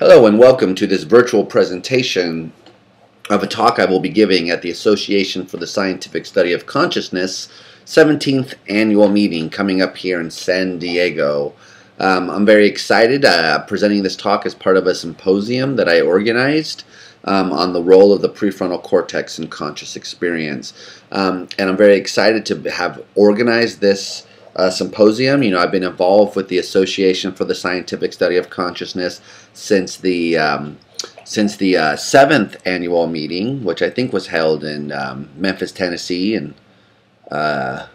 Hello and welcome to this virtual presentation of a talk I will be giving at the Association for the Scientific Study of Consciousness 17th annual meeting coming up here in San Diego. Um, I'm very excited uh, presenting this talk as part of a symposium that I organized um, on the role of the prefrontal cortex in conscious experience. Um, and I'm very excited to have organized this uh, symposium. You know, I've been involved with the Association for the Scientific Study of Consciousness since the um, since the uh, seventh annual meeting, which I think was held in um, Memphis, Tennessee, in uh,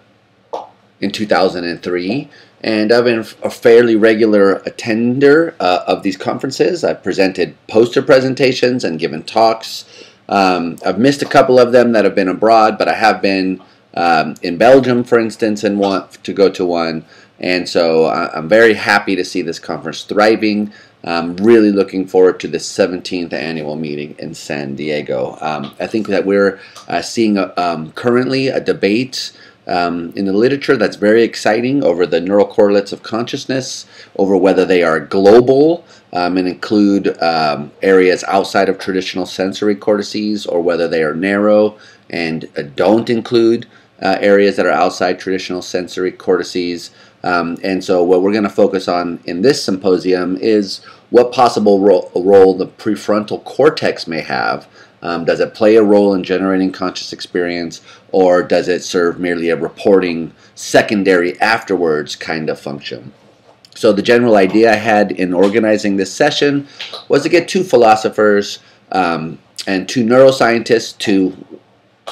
in 2003. And I've been a fairly regular attender uh, of these conferences. I've presented poster presentations and given talks. Um, I've missed a couple of them that have been abroad, but I have been um, in Belgium, for instance, and want to go to one. And so I'm very happy to see this conference thriving. I'm really looking forward to the 17th annual meeting in San Diego. Um, I think that we're uh, seeing a, um, currently a debate um, in the literature that's very exciting over the neural correlates of consciousness, over whether they are global um, and include um, areas outside of traditional sensory cortices, or whether they are narrow and uh, don't include uh, areas that are outside traditional sensory cortices. Um, and so, what we're going to focus on in this symposium is what possible ro role the prefrontal cortex may have. Um, does it play a role in generating conscious experience, or does it serve merely a reporting secondary afterwards kind of function? So, the general idea I had in organizing this session was to get two philosophers um, and two neuroscientists, two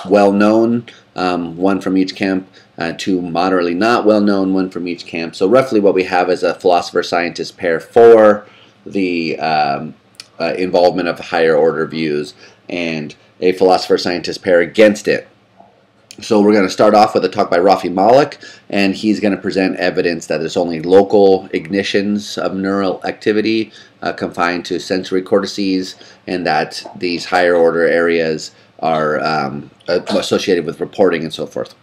well known um, one from each camp, uh, two moderately not well known, one from each camp. So roughly what we have is a philosopher-scientist pair for the um, uh, involvement of higher order views and a philosopher-scientist pair against it. So we're going to start off with a talk by Rafi Malach, and he's going to present evidence that there's only local ignitions of neural activity uh, confined to sensory cortices, and that these higher order areas are um, associated with reporting and so forth.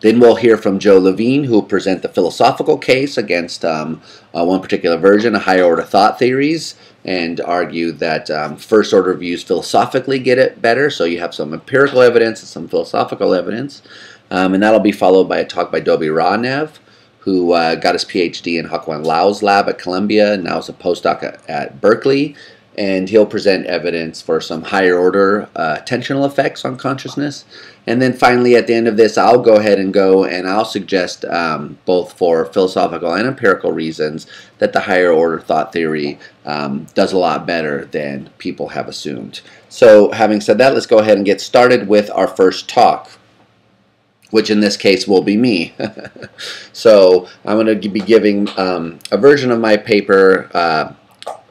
Then we'll hear from Joe Levine, who will present the philosophical case against um, uh, one particular version of higher order thought theories and argue that um, first order views philosophically get it better. So you have some empirical evidence and some philosophical evidence. Um, and that'll be followed by a talk by Dobie Rahnev, who uh, got his PhD in Hak-Wan Lau's lab at Columbia and now is a postdoc at, at Berkeley and he'll present evidence for some higher order uh, attentional effects on consciousness. And then finally, at the end of this, I'll go ahead and go and I'll suggest, um, both for philosophical and empirical reasons, that the higher order thought theory um, does a lot better than people have assumed. So, having said that, let's go ahead and get started with our first talk which in this case will be me. so I'm going to be giving um, a version of my paper uh,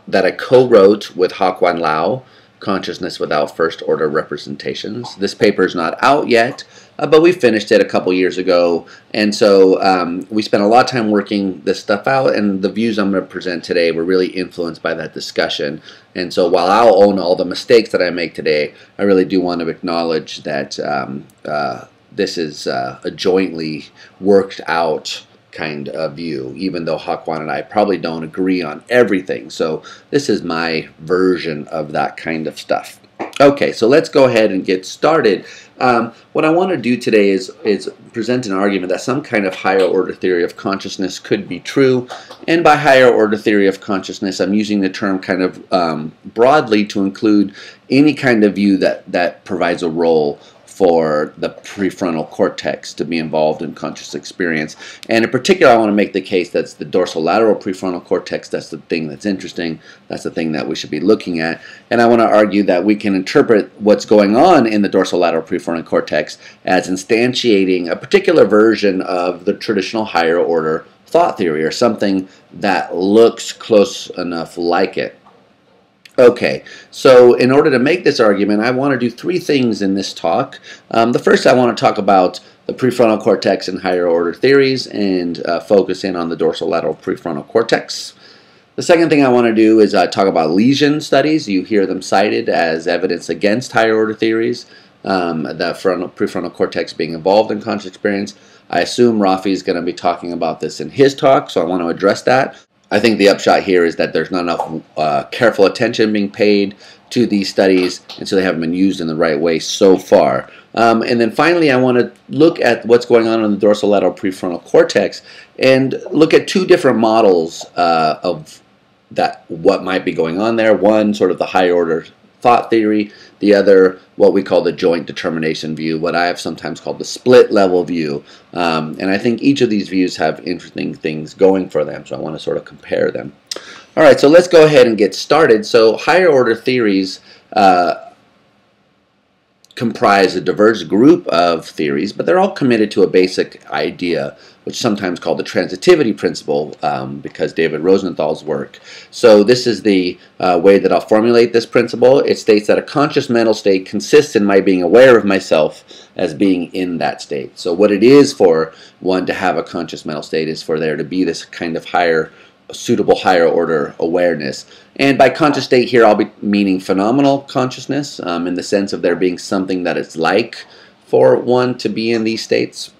that I co-wrote with Hak-Wan Lau, Consciousness Without First Order Representations. This paper is not out yet, uh, but we finished it a couple years ago, and so um, we spent a lot of time working this stuff out, and the views I'm going to present today were really influenced by that discussion. And so while I'll own all the mistakes that I make today, I really do want to acknowledge that um, uh, this is uh, a jointly worked out kind of view, even though Hak-Wan and I probably don't agree on everything. So this is my version of that kind of stuff. Okay, so let's go ahead and get started. Um, what I want to do today is, is present an argument that some kind of higher order theory of consciousness could be true. And by higher order theory of consciousness, I'm using the term kind of um, broadly to include any kind of view that, that provides a role for the prefrontal cortex to be involved in conscious experience. And in particular, I want to make the case that's the dorsolateral prefrontal cortex. That's the thing that's interesting. That's the thing that we should be looking at. And I want to argue that we can interpret what's going on in the dorsolateral prefrontal cortex as instantiating a particular version of the traditional higher order thought theory or something that looks close enough like it. Okay, so in order to make this argument, I want to do three things in this talk. Um, the first, I want to talk about the prefrontal cortex and higher order theories and uh, focus in on the dorsolateral prefrontal cortex. The second thing I want to do is uh, talk about lesion studies. You hear them cited as evidence against higher order theories, um, the frontal, prefrontal cortex being involved in conscious experience. I assume Rafi is going to be talking about this in his talk, so I want to address that. I think the upshot here is that there's not enough uh, careful attention being paid to these studies, and so they haven't been used in the right way so far. Um, and then finally, I want to look at what's going on in the dorsolateral prefrontal cortex and look at two different models uh, of that what might be going on there. One, sort of the higher order thought theory, the other, what we call the joint determination view, what I have sometimes called the split level view. Um, and I think each of these views have interesting things going for them, so I want to sort of compare them. All right, so let's go ahead and get started. So higher order theories uh, comprise a diverse group of theories, but they're all committed to a basic idea, which is sometimes called the transitivity principle, um, because David Rosenthal's work. So this is the uh, way that I'll formulate this principle. It states that a conscious mental state consists in my being aware of myself as being in that state. So what it is for one to have a conscious mental state is for there to be this kind of higher suitable higher order awareness. And by conscious state here, I'll be meaning phenomenal consciousness um, in the sense of there being something that it's like for one to be in these states.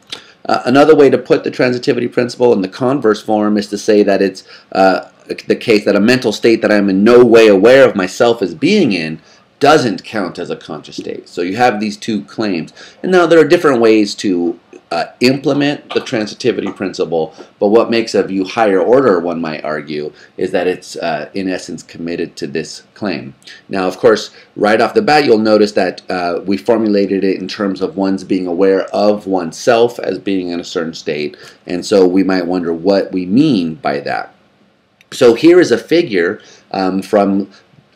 Uh, another way to put the transitivity principle in the converse form is to say that it's uh, the case that a mental state that I'm in no way aware of myself as being in doesn't count as a conscious state. So you have these two claims. And now there are different ways to uh, implement the transitivity principle, but what makes a view higher order, one might argue, is that it's uh, in essence committed to this claim. Now, of course, right off the bat, you'll notice that uh, we formulated it in terms of one's being aware of oneself as being in a certain state, and so we might wonder what we mean by that. So here is a figure um, from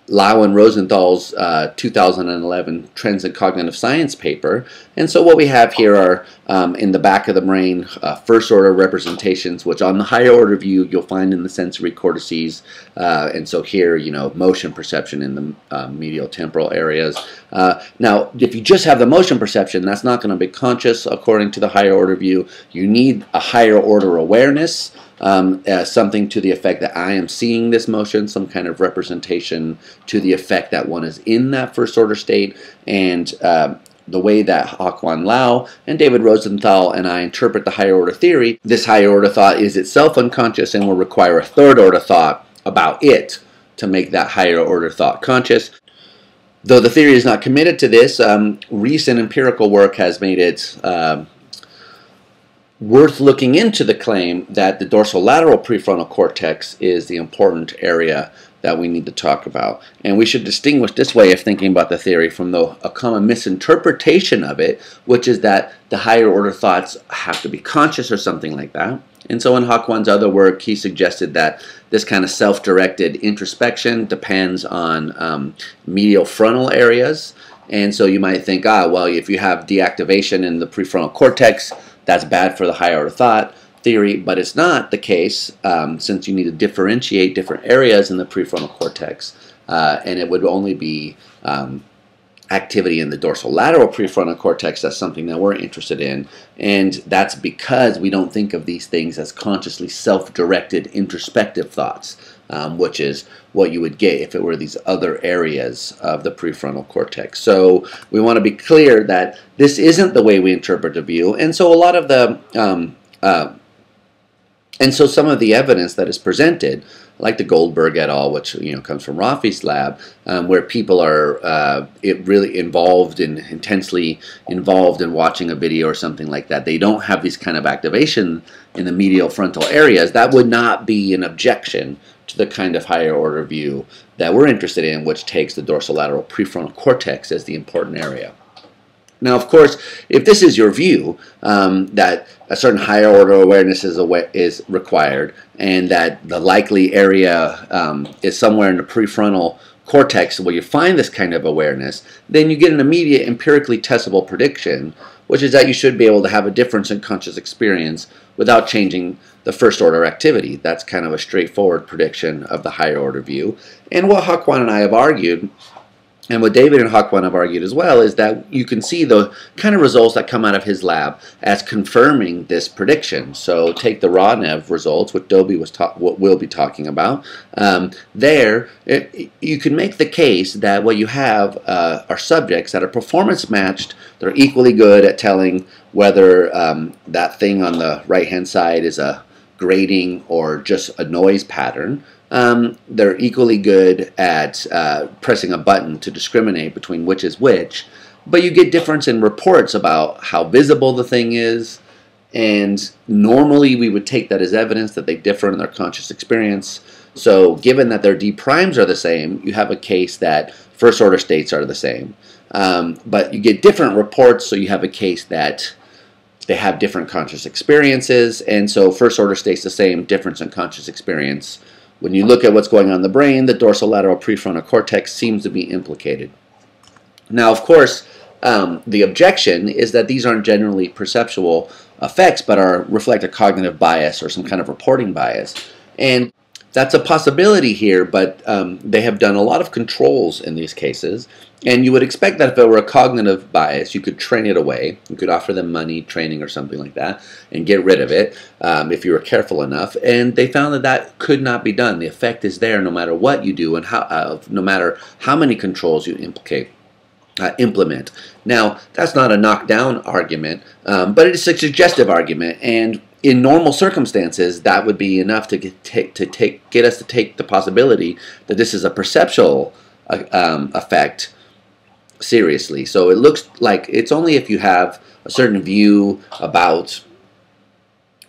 Lau and Rosenthal's uh, 2011 Trends in Cognitive Science paper. And so what we have here are, um, in the back of the brain, uh, first order representations, which on the higher order view you'll find in the sensory cortices. Uh, and so here, you know, motion perception in the uh, medial temporal areas. Uh, now, if you just have the motion perception, that's not going to be conscious according to the higher order view. You need a higher order awareness um, something to the effect that I am seeing this motion, some kind of representation to the effect that one is in that first order state, and uh, the way that Hak-Wan Lau and David Rosenthal and I interpret the higher order theory, this higher order thought is itself unconscious and will require a third order thought about it to make that higher order thought conscious. Though the theory is not committed to this, um, recent empirical work has made it uh, worth looking into the claim that the dorsolateral prefrontal cortex is the important area that we need to talk about. And we should distinguish this way of thinking about the theory from the, a common misinterpretation of it, which is that the higher order thoughts have to be conscious or something like that. And so in Hak-Wan's other work, he suggested that this kind of self-directed introspection depends on um, medial frontal areas. And so you might think, ah, well, if you have deactivation in the prefrontal cortex, that's bad for the higher order thought theory, but it's not the case um, since you need to differentiate different areas in the prefrontal cortex, uh, and it would only be um, activity in the dorsolateral prefrontal cortex that's something that we're interested in and that's because we don't think of these things as consciously self-directed introspective thoughts um, which is what you would get if it were these other areas of the prefrontal cortex. So we want to be clear that this isn't the way we interpret the view, and so a lot of the um, uh, and so some of the evidence that is presented, like the Goldberg et al., which you know comes from Rafi's lab, um, where people are uh, really involved in intensely involved in watching a video or something like that. They don't have these kind of activation in the medial frontal areas. That would not be an objection the kind of higher order view that we're interested in, which takes the dorsolateral prefrontal cortex as the important area. Now, of course, if this is your view um, that a certain higher order awareness is, is required and that the likely area um, is somewhere in the prefrontal cortex where you find this kind of awareness, then you get an immediate empirically testable prediction, which is that you should be able to have a difference in conscious experience without changing the first order activity. That's kind of a straightforward prediction of the higher order view. And what Hak-Wan and I have argued and what David and Hak-Wan have argued as well is that you can see the kind of results that come out of his lab as confirming this prediction. So take the Rahnev results, what Dobie was what we'll be talking about. Um, there, it, you can make the case that what you have uh, are subjects that are performance matched. They're equally good at telling whether um, that thing on the right-hand side is a grating or just a noise pattern. Um, they're equally good at uh, pressing a button to discriminate between which is which, but you get difference in reports about how visible the thing is, and normally we would take that as evidence that they differ in their conscious experience. So given that their d primes are the same, you have a case that first order states are the same. Um, but you get different reports, so you have a case that they have different conscious experiences, and so first order stays the same, difference in conscious experience. When you look at what's going on in the brain, the dorsolateral prefrontal cortex seems to be implicated. Now, of course, um, the objection is that these aren't generally perceptual effects, but are reflect a cognitive bias or some kind of reporting bias. And that's a possibility here, but um, they have done a lot of controls in these cases. And you would expect that if it were a cognitive bias, you could train it away. You could offer them money, training, or something like that, and get rid of it um, if you were careful enough. And they found that that could not be done. The effect is there no matter what you do and how, uh, no matter how many controls you implicate uh, implement. Now, that's not a knockdown argument, um, but it's a suggestive argument, and in normal circumstances, that would be enough to get, take, to take, get us to take the possibility that this is a perceptual uh, um, effect seriously. So it looks like it's only if you have a certain view about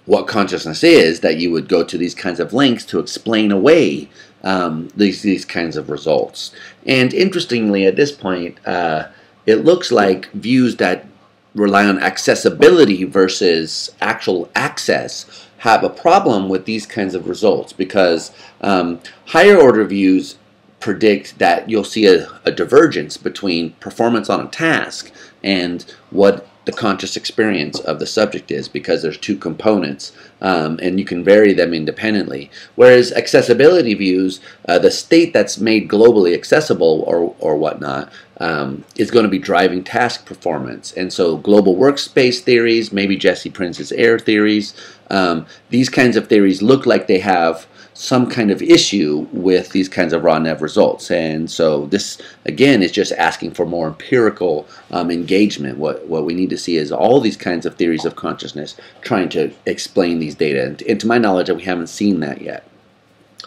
what consciousness is that you would go to these kinds of links to explain away um, these these kinds of results. And interestingly, at this point, uh, it looks like views that rely on accessibility versus actual access have a problem with these kinds of results because um, higher order views predict that you'll see a, a divergence between performance on a task and what the conscious experience of the subject is because there's two components um, and you can vary them independently. Whereas accessibility views, uh, the state that's made globally accessible or, or whatnot um, is going to be driving task performance. And so global workspace theories, maybe Jesse Prinz's error theories, um, these kinds of theories look like they have some kind of issue with these kinds of Rahnev results. And so this, again, is just asking for more empirical um, engagement. What, what we need to see is all these kinds of theories of consciousness trying to explain these data. And, and to my knowledge, we haven't seen that yet.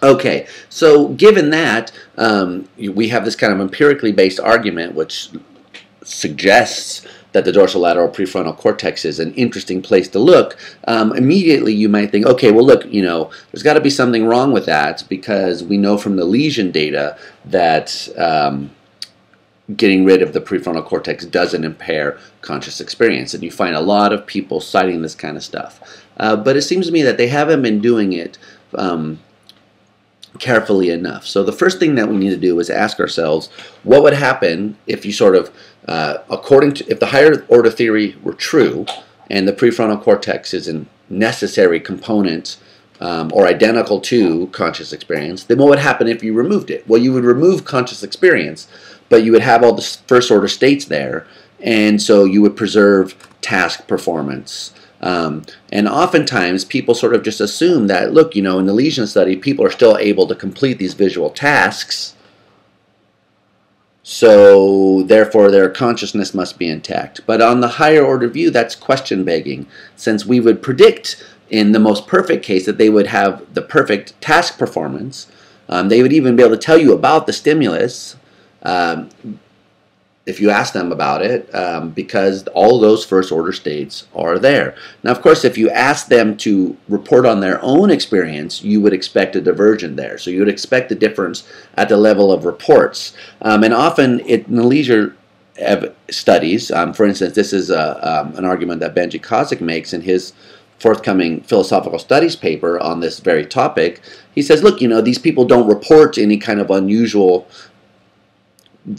Okay, so given that, um, we have this kind of empirically based argument which suggests that the dorsolateral prefrontal cortex is an interesting place to look, um, immediately you might think, okay, well, look, you know, there's got to be something wrong with that because we know from the lesion data that um, getting rid of the prefrontal cortex doesn't impair conscious experience. And you find a lot of people citing this kind of stuff. Uh, but it seems to me that they haven't been doing it um, carefully enough. So the first thing that we need to do is ask ourselves, what would happen if you sort of uh, according to if the higher order theory were true and the prefrontal cortex is a necessary component um, or identical to conscious experience, then what would happen if you removed it? Well, you would remove conscious experience, but you would have all the first order states there, and so you would preserve task performance. Um, and oftentimes people sort of just assume that, look, you know, in the lesion study, people are still able to complete these visual tasks so therefore their consciousness must be intact. But on the higher order view, that's question begging, since we would predict in the most perfect case that they would have the perfect task performance. Um, they would even be able to tell you about the stimulus. Um, if you ask them about it um, because all those first order states are there. Now, of course, if you ask them to report on their own experience, you would expect a diversion there. So you would expect a difference at the level of reports. Um, and often it, in the lesion studies, um, for instance, this is a, um, an argument that Benji Kozuch makes in his forthcoming philosophical studies paper on this very topic. He says, look, you know, these people don't report any kind of unusual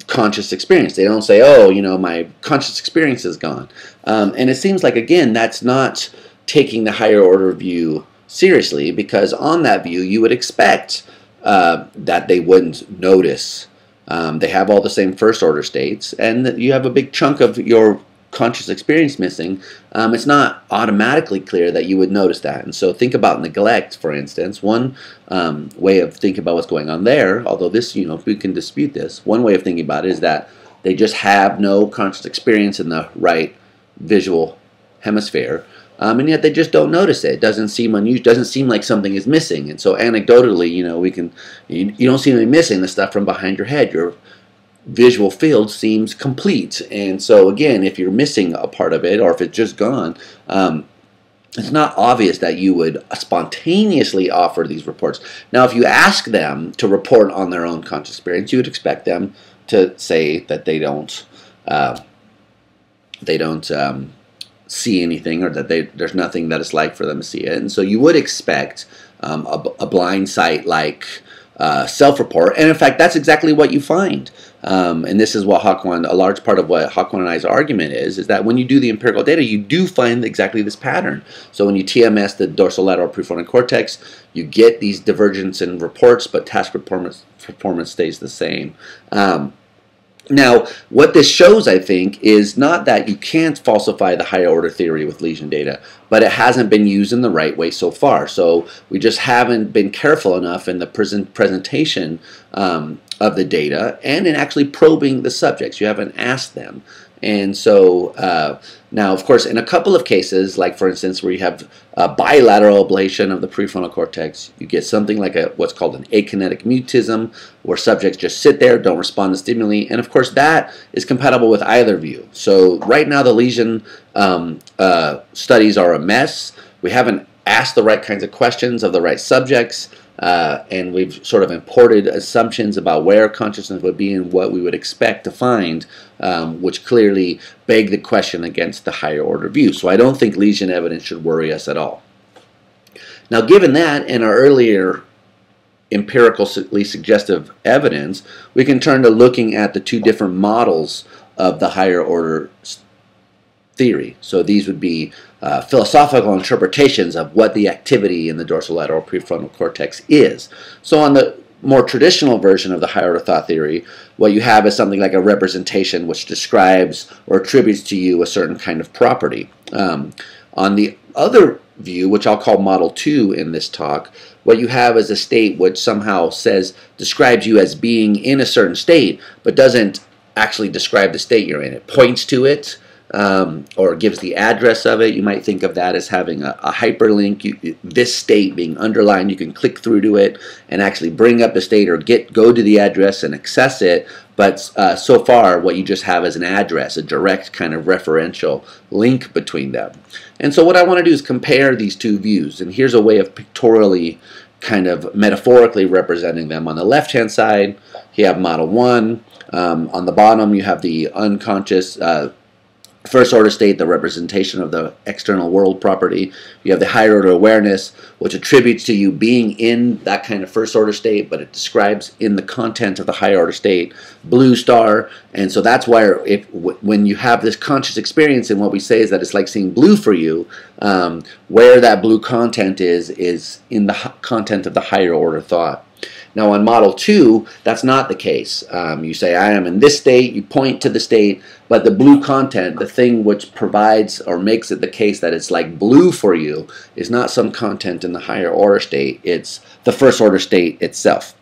conscious experience. They don't say, oh, you know, my conscious experience is gone. Um, and it seems like, again, that's not taking the higher order view seriously because on that view, you would expect uh, that they wouldn't notice. Um, they have all the same first order states, and that you have a big chunk of your conscious experience missing, um, it's not automatically clear that you would notice that. And so think about neglect, for instance. One um, way of thinking about what's going on there, although this, you know, we can dispute this, one way of thinking about it is that they just have no conscious experience in the right visual hemisphere. um, and yet they just don't notice it. It doesn't seem unusual. Doesn't seem like something is missing. And so anecdotally, you know, we can you, you don't seem to be missing the stuff from behind your head. Your visual field seems complete. And so again, if you're missing a part of it, or if it's just gone. Um, it's not obvious that you would spontaneously offer these reports. Now, if you ask them to report on their own conscious experience, you would expect them to say that they don't uh, they don't um, see anything or that they, there's nothing that it's like for them to see it. And so you would expect um, a, a, blind sight like uh, self-report. And in fact, that's exactly what you find. Um, and this is what Hak-Wan, a large part of what Hak-Wan and I's argument is, is that when you do the empirical data, you do find exactly this pattern. So when you TMS the dorsolateral prefrontal cortex, you get these divergence in reports, but task performance, performance stays the same. Um, now, what this shows, I think, is not that you can't falsify the higher order theory with lesion data, but it hasn't been used in the right way so far. So we just haven't been careful enough in the present presentation um, of the data and in actually probing the subjects. You haven't asked them. And so uh, now, of course, in a couple of cases, like for instance, where you have a bilateral ablation of the prefrontal cortex, you get something like a what's called an akinetic mutism, where subjects just sit there, don't respond to stimuli, and of course that is compatible with either view. So right now, the lesion um, uh, studies are a mess. We haven't asked the right kinds of questions of the right subjects. Uh, and we've sort of imported assumptions about where consciousness would be and what we would expect to find, um, which clearly beg the question against the higher order view. So I don't think lesion evidence should worry us at all. Now, given that and our earlier empirically suggestive evidence, we can turn to looking at the two different models of the higher order theory. So these would be uh, philosophical interpretations of what the activity in the dorsolateral prefrontal cortex is. So on the more traditional version of the higher order thought theory, what you have is something like a representation which describes or attributes to you a certain kind of property. Um, on the other view, which I'll call model 2 in this talk, what you have is a state which somehow says, describes you as being in a certain state, but doesn't actually describe the state you're in. It points to it, um, or gives the address of it. You might think of that as having a, a hyperlink. You, this state being underlined, you can click through to it and actually bring up the state or get go to the address and access it. But uh, so far, what you just have is an address, a direct kind of referential link between them. And so what I want to do is compare these two views. And here's a way of pictorially kind of metaphorically representing them. On the left-hand side, you have model 1. Um, on the bottom, you have the unconscious uh, first order state, the representation of the external world property. You have the higher order awareness, which attributes to you being in that kind of first order state, but it describes in the content of the higher order state, blue star. And so that's why if when you have this conscious experience, and what we say is that it's like seeing blue for you, um, where that blue content is, is in the content of the higher order thought. Now on Model 2, that's not the case. Um, you say, I am in this state, you point to the state, but the blue content, the thing which provides or makes it the case that it's like blue for you, is not some content in the higher order state, it's the first order state itself.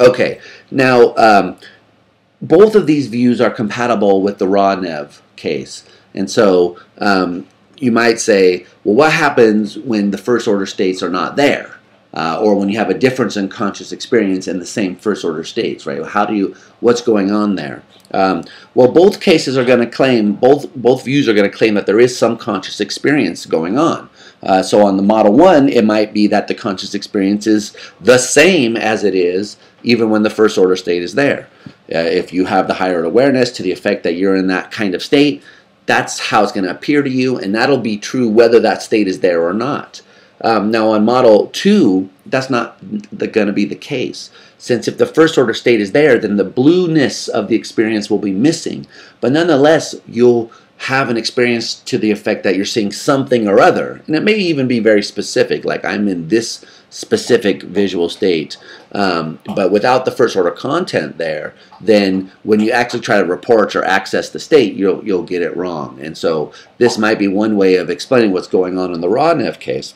Okay, now um, both of these views are compatible with the Rahnev case. And so um, you might say, well, what happens when the first order states are not there? Uh, or when you have a difference in conscious experience in the same first order states, right? How do you, what's going on there? Um, well, both cases are going to claim, both, both views are going to claim that there is some conscious experience going on. Uh, so on the Model 1, it might be that the conscious experience is the same as it is even when the first order state is there. Uh, if you have the higher awareness to the effect that you're in that kind of state, that's how it's going to appear to you, and that'll be true whether that state is there or not. Um, now on Model 2, that's not going to be the case. Since if the first order state is there, then the blueness of the experience will be missing. But nonetheless, you'll have an experience to the effect that you're seeing something or other. And it may even be very specific, like I'm in this specific visual state. Um, but without the first order content there, then when you actually try to report or access the state, you'll, you'll get it wrong. And so this might be one way of explaining what's going on in the Rahnev case.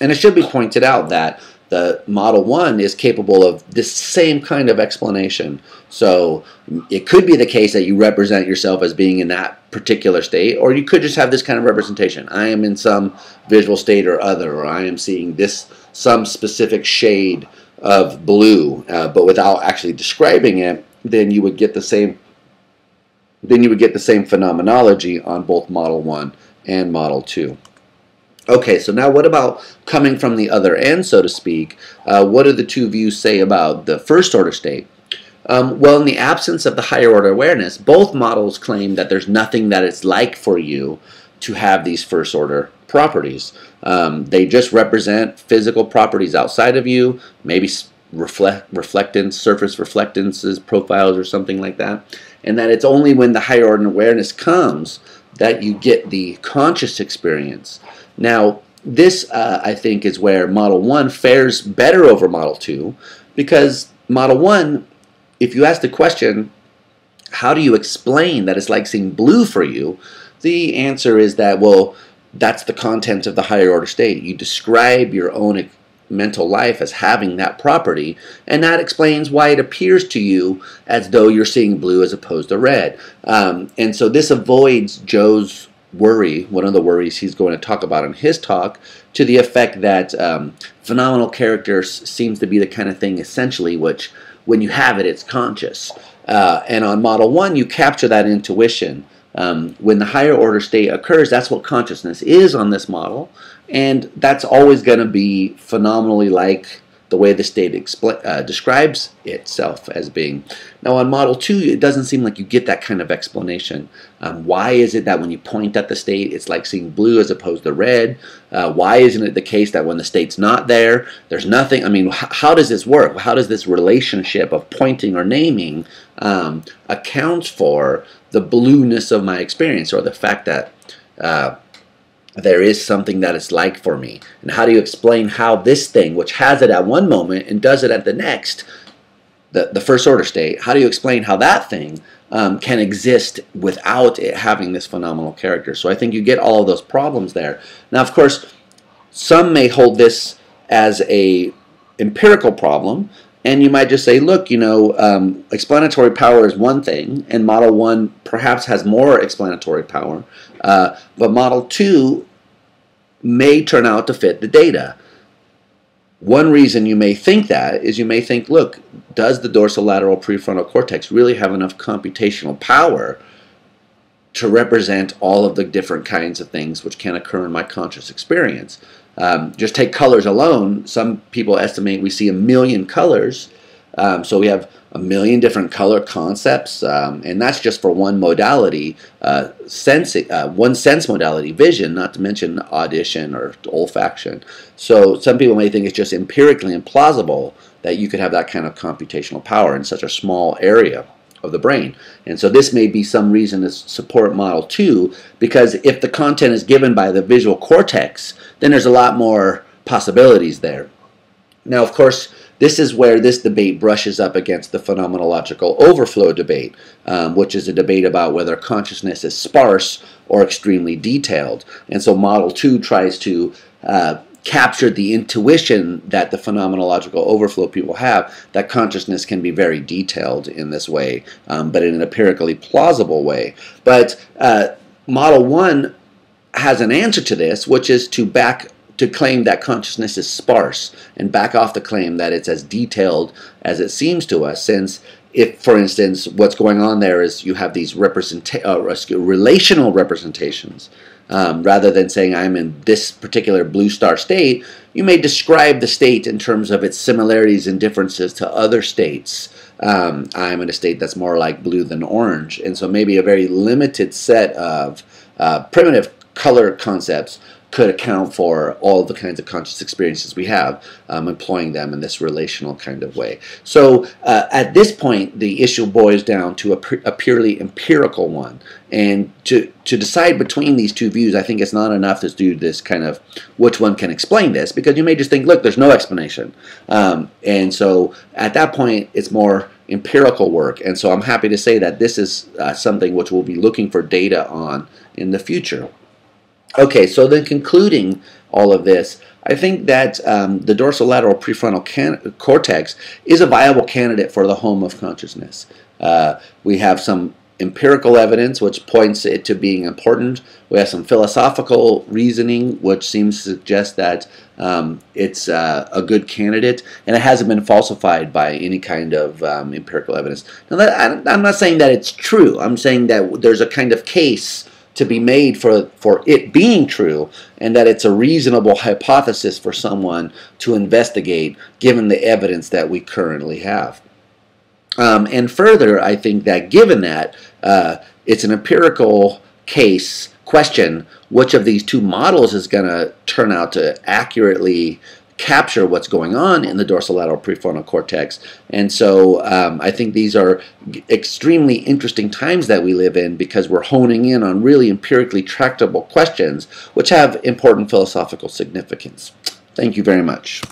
And it should be pointed out that the Model 1 is capable of this same kind of explanation. So it could be the case that you represent yourself as being in that particular state, or you could just have this kind of representation. I am in some visual state or other, or I am seeing this some specific shade of blue, uh, but without actually describing it, then you would get the same then you would get the same phenomenology on both Model 1 and Model 2. Okay, so now what about coming from the other end, so to speak? Uh, what do the two views say about the first order state? Um, well, in the absence of the higher order awareness, both models claim that there's nothing that it's like for you to have these first order properties. Um, they just represent physical properties outside of you, maybe reflect, reflectance, surface reflectances, profiles, or something like that. And that it's only when the higher order awareness comes that you get the conscious experience. Now, this, uh, I think, is where Model 1 fares better over Model 2 because Model 1, if you ask the question, how do you explain that it's like seeing blue for you? The answer is that, well, that's the content of the higher order state. You describe your own mental life as having that property, and that explains why it appears to you as though you're seeing blue as opposed to red. Um, and so this avoids Joe's worry, one of the worries he's going to talk about in his talk, to the effect that um, phenomenal characters seems to be the kind of thing essentially which, when you have it, it's conscious. Uh, and on Model 1, you capture that intuition. Um, when the higher order state occurs, that's what consciousness is on this model. And that's always going to be phenomenally like the way the state uh, describes itself as being. Now on Model 2, it doesn't seem like you get that kind of explanation. Um, why is it that when you point at the state, it's like seeing blue as opposed to red? Uh, why isn't it the case that when the state's not there, there's nothing? I mean, how does this work? How does this relationship of pointing or naming um, account for the blueness of my experience or the fact that uh, there is something that it's like for me. And how do you explain how this thing, which has it at one moment and does it at the next, the, the first order state, how do you explain how that thing um, can exist without it having this phenomenal character? So I think you get all of those problems there. Now, of course, some may hold this as a empirical problem, and you might just say, look, you know, um, explanatory power is one thing, and Model 1 perhaps has more explanatory power, uh, but Model 2 may turn out to fit the data. One reason you may think that is you may think, look, does the dorsolateral prefrontal cortex really have enough computational power to represent all of the different kinds of things which can occur in my conscious experience? Um, just take colors alone. Some people estimate we see a million colors. Um, so we have a million different color concepts, um, and that's just for one modality, uh, sense, uh, one sense modality, vision, not to mention audition or olfaction. So some people may think it's just empirically implausible that you could have that kind of computational power in such a small area of the brain. And so this may be some reason to support Model 2 because if the content is given by the visual cortex, then there's a lot more possibilities there. Now, of course, this is where this debate brushes up against the phenomenological overflow debate, um, which is a debate about whether consciousness is sparse or extremely detailed. And so Model 2 tries to uh, the intuition that the phenomenological overflow people have that consciousness can be very detailed in this way, um, but in an empirically plausible way. But uh, Model 1 has an answer to this, which is to back to claim that consciousness is sparse and back off the claim that it's as detailed as it seems to us, since if, for instance, what's going on there is you have these uh, relational representations um, rather than saying I'm in this particular blue star state, you may describe the state in terms of its similarities and differences to other states. Um, I'm in a state that's more like blue than orange, and so maybe a very limited set of uh, primitive color concepts could account for all the kinds of conscious experiences we have, um, employing them in this relational kind of way. So uh, at this point, the issue boils down to a, a, purely empirical one. And to, to decide between these two views, I think it's not enough to do this kind of which one can explain this, because you may just think, look, there's no explanation. Um, and so at that point, it's more empirical work. And so I'm happy to say that this is uh, something which we'll be looking for data on in the future. Okay, so then concluding all of this, I think that um, the dorsolateral prefrontal cortex is a viable candidate for the home of consciousness. Uh, we have some empirical evidence which points it to being important. We have some philosophical reasoning which seems to suggest that um, it's uh, a good candidate and it hasn't been falsified by any kind of um, empirical evidence. Now, that, I'm not saying that it's true. I'm saying that there's a kind of case to be made for, for it being true and that it's a reasonable hypothesis for someone to investigate given the evidence that we currently have. Um, and further, I think that given that, uh, it's an empirical case question which of these two models is going to turn out to accurately capture what's going on in the dorsolateral prefrontal cortex. And so um, I think these are extremely interesting times that we live in because we're honing in on really empirically tractable questions which have important philosophical significance. Thank you very much.